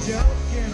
joking.